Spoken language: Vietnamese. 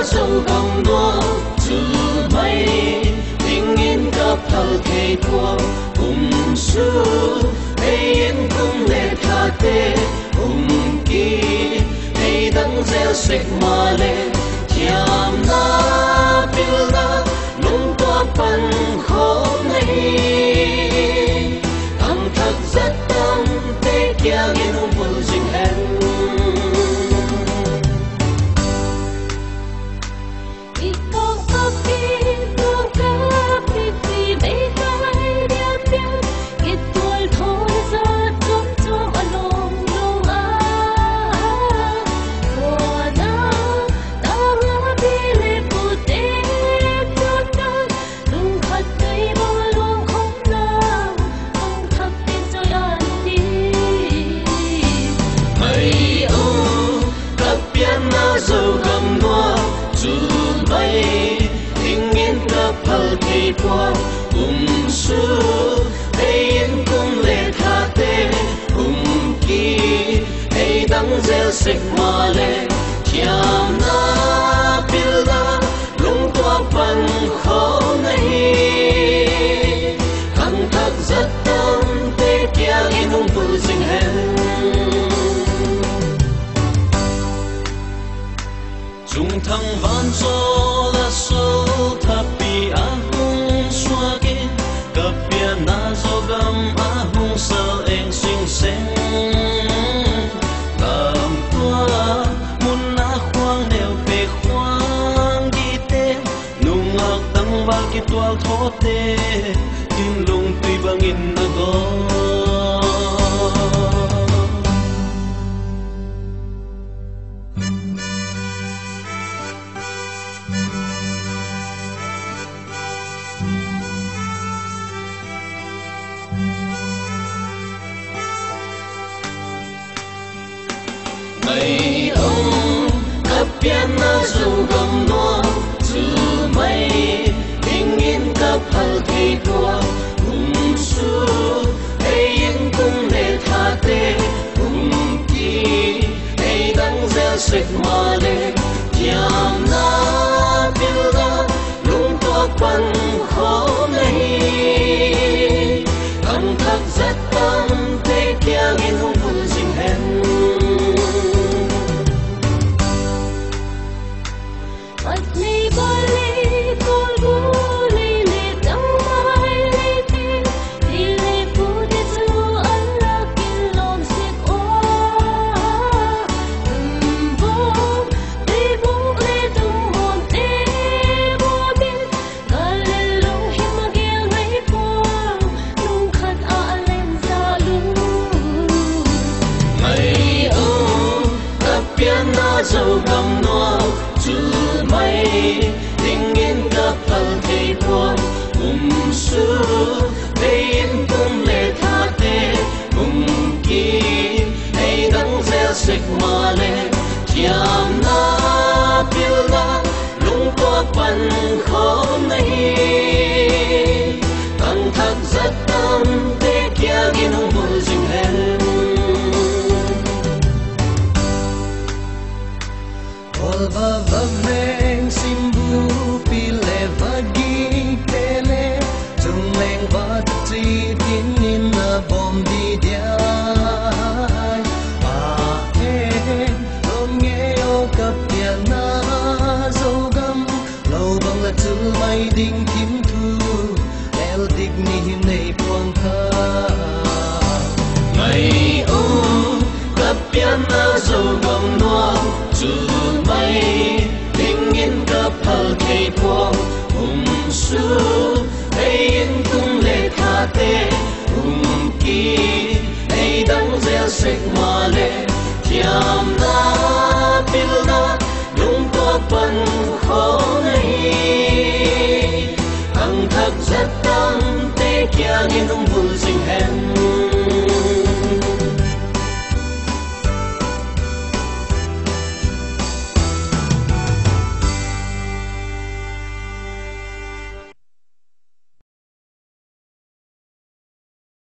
那做咁多，自咪定然甲头企过，唔输，气然公你他爹，唔记，气等这食马咧， You. mây tình yên cơ phơ thì qua um su hay yên cung lệ tha tê. Um kỳ hay đắng rêu sạch mà lệ chiam na pil na lung tua pan khó nay căng thắt rất tâm tê kia yên hung tu dinh hèn. Chúng thăng van soi tual tho te, tin lung tui bangin na go. Mây ông cấp biên na dù gầm nó 好几多 dâu gầm nó chú mây tình yên gặp phần thầy buông cùng sư đây yên Olva vaveng simbu pile vagi tele Trung leng vat chi tin in na bom di dia Pa hen lom nghe o kap ya na zo gam Lâu bang la tu mai ding kim el gieo sạch tiam na bil na đúng có phần khó này hằng thật rất tâm tê kia nghiên